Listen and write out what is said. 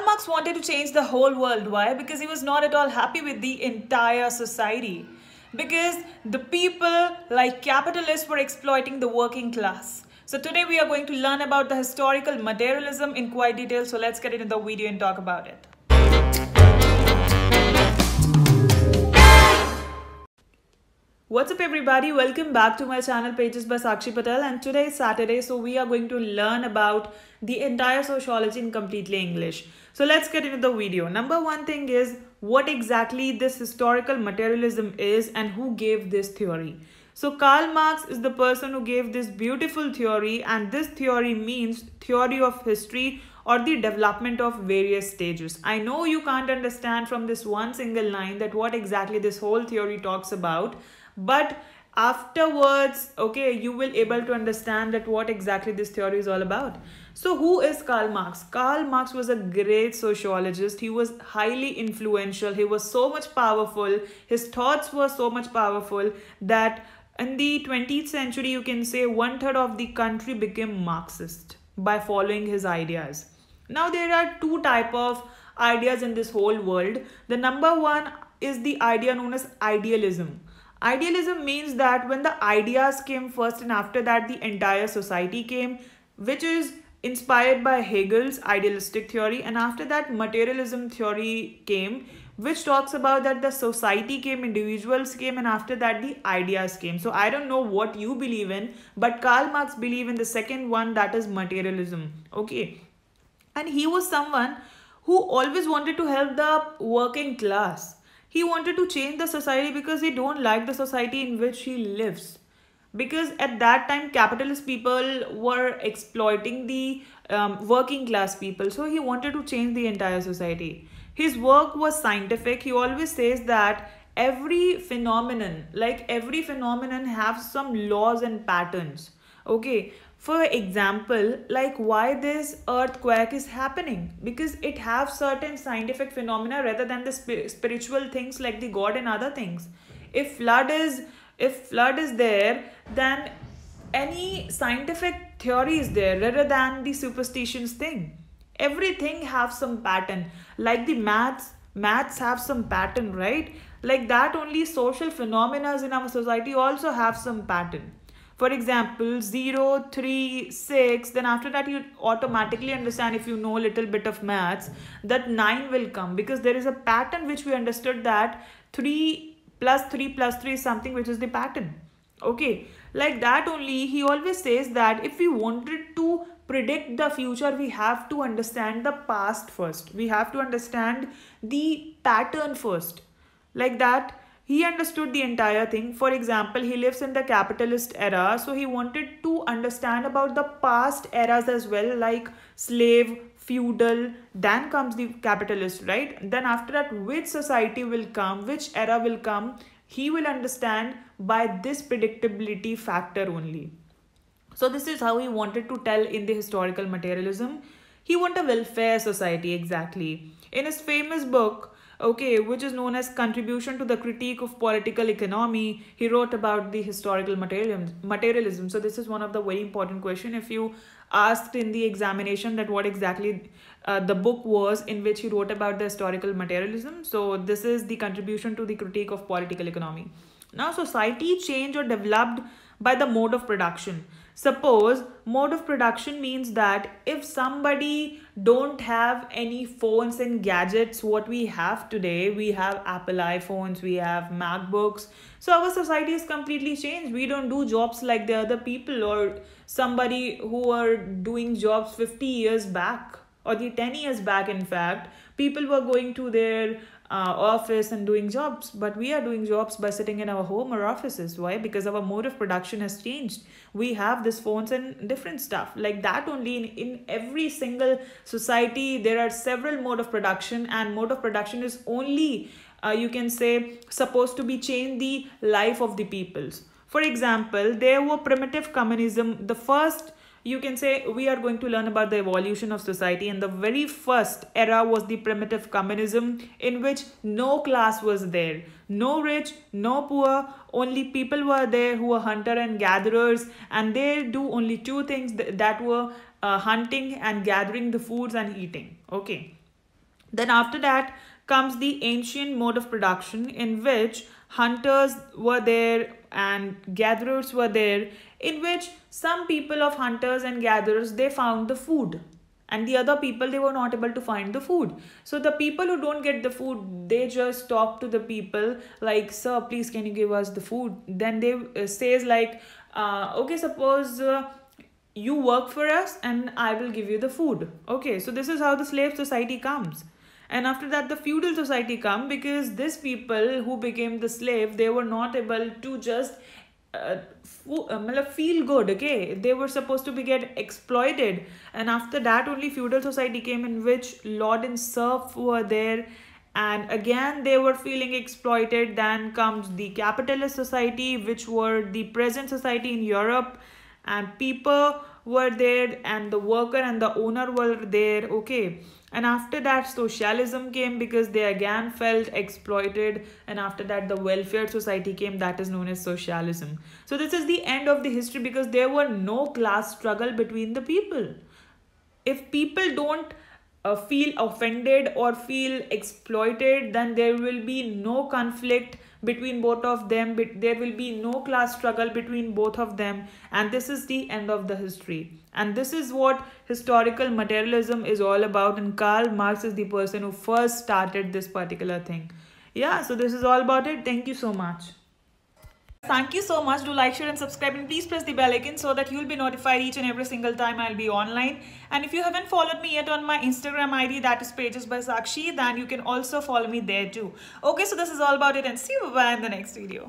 Karl Marx wanted to change the whole world. Why? Because he was not at all happy with the entire society. Because the people, like capitalists, were exploiting the working class. So today we are going to learn about the historical materialism in quite detail. So let's get into the video and talk about it. What's up everybody? Welcome back to my channel Pages by Sakshi Patel and today is Saturday so we are going to learn about the entire sociology in completely English. So let's get into the video. Number one thing is what exactly this historical materialism is and who gave this theory. So Karl Marx is the person who gave this beautiful theory and this theory means theory of history or the development of various stages. I know you can't understand from this one single line that what exactly this whole theory talks about but afterwards okay you will able to understand that what exactly this theory is all about. So who is karl marx? Karl marx was a great sociologist. He was highly influential. He was so much powerful. His thoughts were so much powerful that in the 20th century you can say one third of the country became marxist by following his ideas. Now there are two type of ideas in this whole world. The number one is the idea known as idealism Idealism means that when the ideas came first and after that the entire society came, which is inspired by Hegel's idealistic theory. And after that materialism theory came which talks about that the society came individuals came and after that the ideas came. So i don't know what you believe in but karl marx believe in the second one that is materialism. Okay. And he was someone who always wanted to help the working class he wanted to change the society because he don't like the society in which he lives. Because at that time capitalist people were exploiting the um, working class people. So he wanted to change the entire society. His work was scientific. He always says that every phenomenon like every phenomenon have some laws and patterns. Okay for example like why this earthquake is happening? Because it have certain scientific phenomena rather than the spiritual things like the god and other things. If flood is if flood is there then any scientific theory is there rather than the superstitions thing. Everything have some pattern. Like the maths maths have some pattern right? Like that only social phenomena in our society also have some pattern for example 0 3 6 then after that you automatically understand if you know a little bit of maths that 9 will come. Because there is a pattern which we understood that 3 plus 3 plus 3 is something which is the pattern. Okay? Like that only he always says that if we wanted to predict the future we have to understand the past first. We have to understand the pattern first. Like that he understood the entire thing. For example, he lives in the capitalist era. So he wanted to understand about the past eras as well, like slave, feudal, then comes the capitalist, right? Then after that, which society will come, which era will come, he will understand by this predictability factor only. So this is how he wanted to tell in the historical materialism. He wanted a welfare society exactly. In his famous book, okay, which is known as Contribution to the Critique of Political Economy. He wrote about the historical materialism. So this is one of the very important question. If you asked in the examination that what exactly uh, the book was in which he wrote about the historical materialism. So this is the contribution to the critique of political economy. Now society changed or developed by the mode of production. Suppose mode of production means that if somebody don't have any phones and gadgets what we have today, we have Apple iPhones, we have MacBooks. So our society is completely changed. We don't do jobs like the other people or somebody who are doing jobs 50 years back or the 10 years back in fact. People were going to their uh, office and doing jobs but we are doing jobs by sitting in our home or offices. Why? Because our mode of production has changed. We have these phones and different stuff. Like that only in, in every single society there are several mode of production and mode of production is only uh, you can say supposed to be change the life of the peoples. For example there were primitive communism the first you can say we are going to learn about the evolution of society. And the very first era was the primitive communism in which no class was there. No rich no poor only people were there who were hunter and gatherers and they do only two things that were uh, hunting and gathering the foods and eating. Okay. Then after that comes the ancient mode of production in which hunters were there and gatherers were there in which some people of hunters and gatherers they found the food. And the other people they were not able to find the food. So the people who don't get the food they just talk to the people like sir please can you give us the food? Then they uh, says like uh, okay suppose uh, you work for us and i will give you the food. Okay so this is how the slave society comes and after that the feudal society come because these people who became the slave they were not able to just uh, uh, feel good okay? They were supposed to be get exploited. And after that only feudal society came in which lord and serf were there. And again they were feeling exploited. Then comes the capitalist society which were the present society in europe. And people were there and the worker and the owner were there okay and after that socialism came because they again felt exploited. And after that the welfare society came that is known as socialism. So this is the end of the history because there were no class struggle between the people. If people don't uh, feel offended or feel exploited then there will be no conflict between both of them there will be no class struggle between both of them. And this is the end of the history. And this is what historical materialism is all about. And karl marx is the person who first started this particular thing. Yeah so this is all about it. Thank you so much Thank you so much. Do like, share and subscribe and please press the bell icon so that you'll be notified each and every single time I'll be online. And if you haven't followed me yet on my Instagram ID that is pages by Sakshi then you can also follow me there too. Okay so this is all about it and see you bye in the next video.